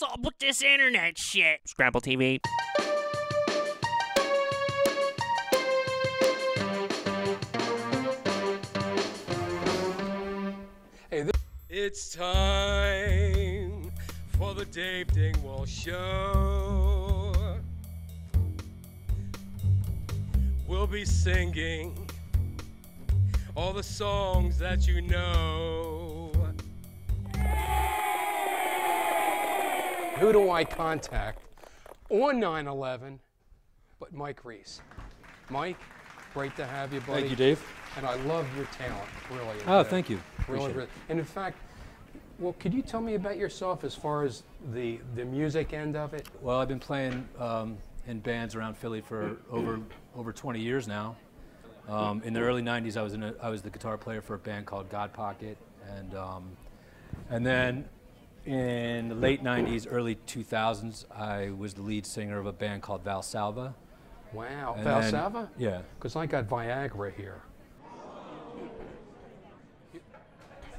What's up with this internet shit? Scrapple TV. Hey, this it's time for the Dave Dingwall Show. We'll be singing all the songs that you know. Who do I contact on 9 11 but Mike Reis? Mike, great to have you, buddy. Thank you, Dave. And I love your talent, really. Oh, thank you. Really, really. And in fact, well, could you tell me about yourself as far as the the music end of it? Well, I've been playing um, in bands around Philly for over over 20 years now. Um, in the early 90s, I was in a, I was the guitar player for a band called God Pocket, and um, and then in the late 90s, early 2000s, I was the lead singer of a band called Valsalva. Wow, And then- Valsalva? Yeah. Because I got Viagra here.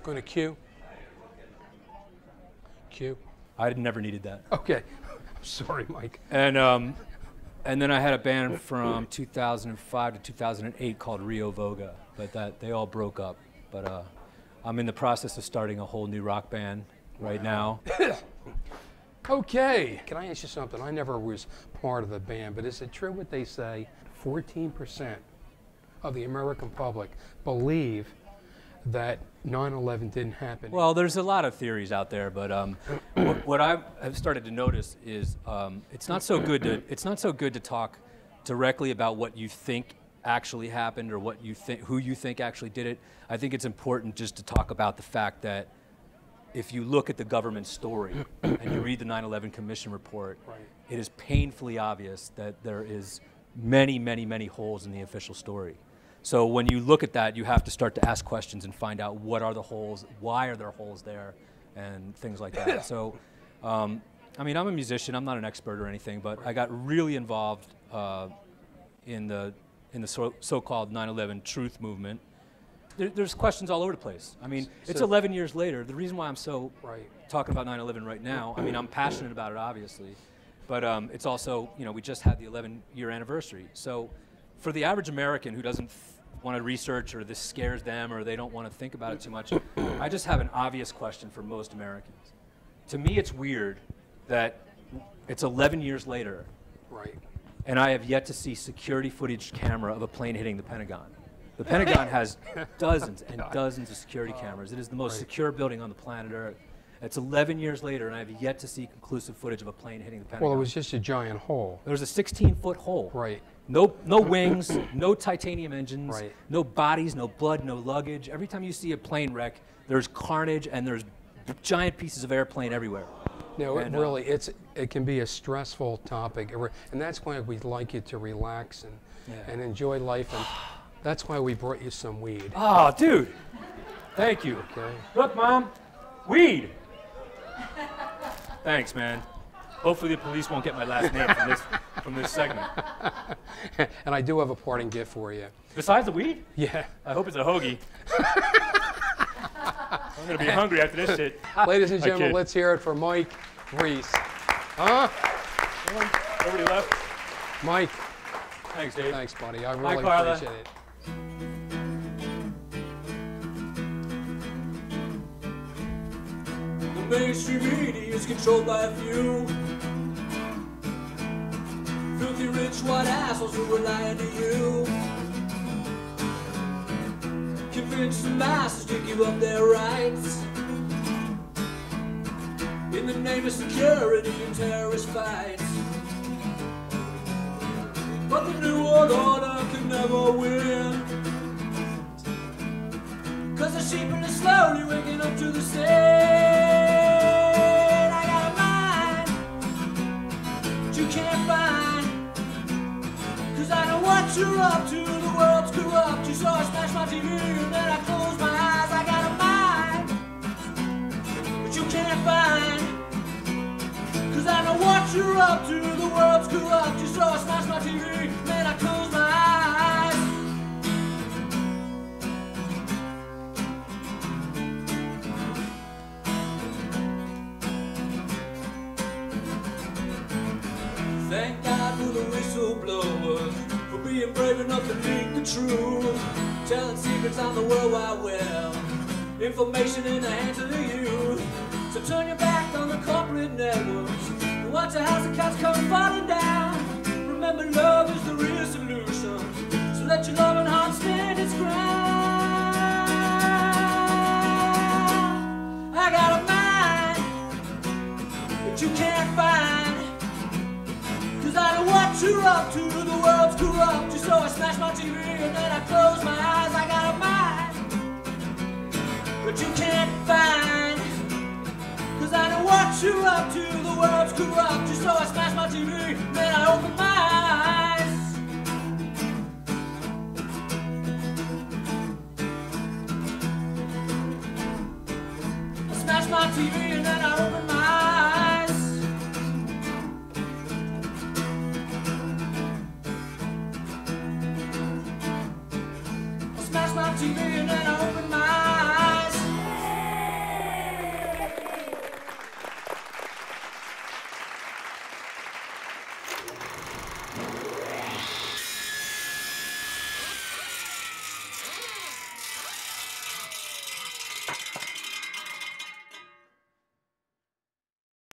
Going to cue. Cue. I never needed that. Okay. Sorry, Mike. And um, and then I had a band from 2005 to 2008 called Rio Voga, but that they all broke up. But uh, I'm in the process of starting a whole new rock band right now. Okay. Can I ask you something? I never was part of the band, but is it true what they say? 14% of the American public believe that 9 11 didn't happen. Well, there's a lot of theories out there, but um, what, what I have started to notice is um, it's not so good to it's not so good to talk directly about what you think actually happened or what you think who you think actually did it. I think it's important just to talk about the fact that if you look at the government story and you read the 9/11 Commission report, Right. it is painfully obvious that there is many, many, many holes in the official story. So when you look at that, you have to start to ask questions and find out what are the holes, why are there holes there, and things like that. so, um, I mean, I'm a musician. I'm not an expert or anything, but I got really involved uh, in the in the so, so-called 9/11 truth movement. There, there's questions all over the place. I mean, it's 11 years later. The reason why I'm so Right. talking about 9/11 right now, I mean, I'm passionate about it, obviously, but um, it's also, you know, we just had the 11-year anniversary. So, for the average American who doesn't want to research or this scares them or they don't want to think about it too much, I just have an obvious question for most Americans. To me, it's weird that it's 11 years later Right. and I have yet to see security footage camera of a plane hitting the Pentagon. The Pentagon has dozens and dozens of security cameras. It is the most secure building on the planet Earth. It's 11 years later, and I have yet to see conclusive footage of a plane hitting the Pentagon. Well, it was just a giant hole. there was a 16-foot hole. Right. No, no wings, no titanium engines, Right. no bodies, no blood, no luggage. Every time you see a plane wreck, there's carnage and there's giant pieces of airplane everywhere. No, it And, uh, really, it's it can be a stressful topic, and that's why we'd like you to relax and Yeah. and enjoy life, and that's why we brought you some weed. Oh, dude. Thank you. Okay. Look, Mom, weed. Thanks, man. Hopefully the police won't get my last name from this from this segment. and I do have a parting gift for you. Besides the weed, Yeah. I hope it's a hoagie. I'm gonna be hungry after this shit. Ladies and gentlemen, let's hear it for Mike Reis. Huh? Nobody left. Mike, Thanks, Dave. thanks, buddy. I really Carla. appreciate it. Mainstream media is controlled by a few. Filthy rich white assholes who are lying to you. Convince the masses to give up their rights. In the name of security and terrorist fights. But the New World Order can never win. Cause the sheep are slowly waking up to the state. Up to, the world's corrupt. You saw I smash my TV and then I close my eyes. I got a mind that you can't find. Cause I know what you're up to, the world's corrupt. You saw I smash my TV and then I close my eyes. Thank God for the whistleblowers being brave enough to leak the truth. Telling secrets on the World Wide Web. Information in the hands of the youth. So turn your back on the corporate networks and watch the house of cards come falling down. Remember, love is the real solution. So let your loving heart stand its ground. I got a mind that you can't find. Cause I know what you're up to, the world's corrupt. Just so I smash my TV and then I close my eyes. I got a mind but you can't find. Cause I don't what you're up to, the world's corrupt. Just so I smash my TV, and then I open my eyes. I smash my TV and then I open TV and then I open my